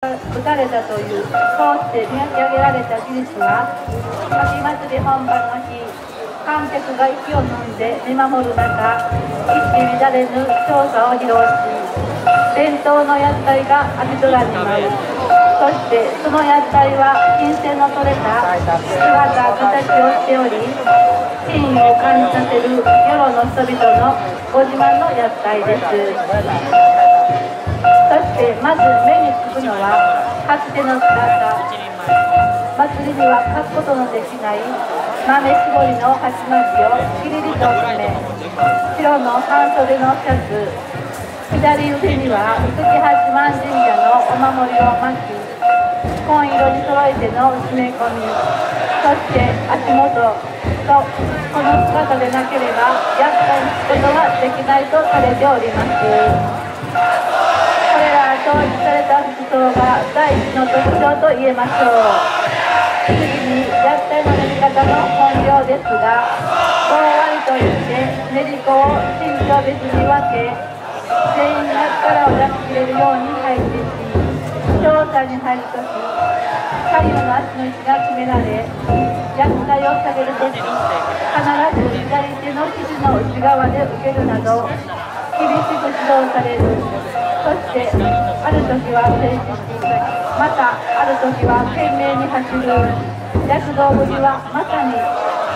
打たれたというそうして見上げられた事実は秋祭り本番の日観客が息を飲んで見守る中一糸乱れぬ調査を披露し伝統の屋台が秋空に舞うそしてその屋台は金銭の取れた姿形をしており真意を感じさせる世論の人々のご自慢の屋台です。してまず目につくのはかつ。ての姿祭りには書くことのできない豆絞りの鉢巻きをきりりと詰め白の半袖のシャツ。左腕には宇土八幡神社のお守りを巻き紺色に揃えての締め込みそして足元とこの姿でなければ厄介にすことができないとされておりますれら統一された服装が第一の特徴と言えましょう次に虐待の練り方の本領ですが棒割りといって練り子を身長別に分け全員が力を出し切れるように配置し調査に入るとき左右の足の位置が決められ虐待を下げるとき必ず左手の肘の内側で受けるなど厳しく指導されるそしてある時は静止しまたある時は懸命に走る躍動ぶりはまさに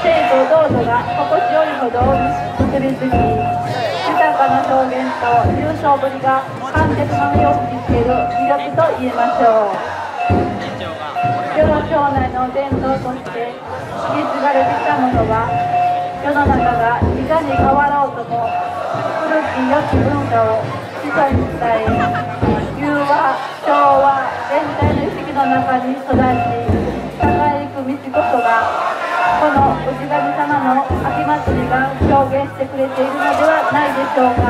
生と道路が心地よいほど結びつき豊かな表現と優勝ぶりが観客の目を引きつける魅力と言えましょう世の町内の伝統として引き継がれてきたものは世の中がいかに変わろうとも古き良き文化を子孫に伝え融和昭和全体の意識の中に育ち栄えく道こそがこの氏神様の秋祭りが表現してくれているのではないでしょうか。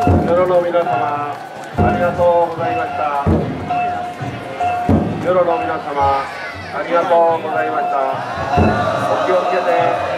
夜の皆様ありがとうございました。夜の皆様ありがとうございました。お気をつけて。